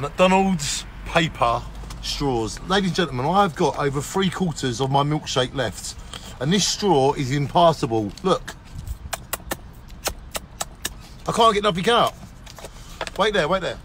McDonald's paper straws. Ladies and gentlemen, I've got over three quarters of my milkshake left. And this straw is impassable. Look. I can't get nothing out. Wait there, wait there.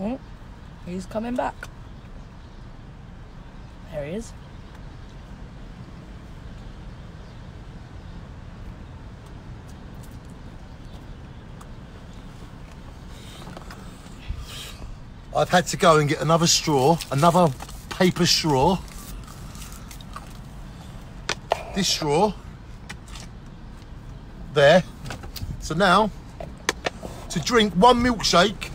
Oh, he's coming back. There he is. I've had to go and get another straw, another paper straw. This straw. There. So now, to drink one milkshake,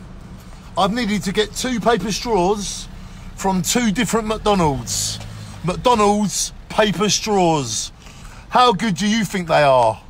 I've needed to get two paper straws from two different McDonald's. McDonald's paper straws. How good do you think they are?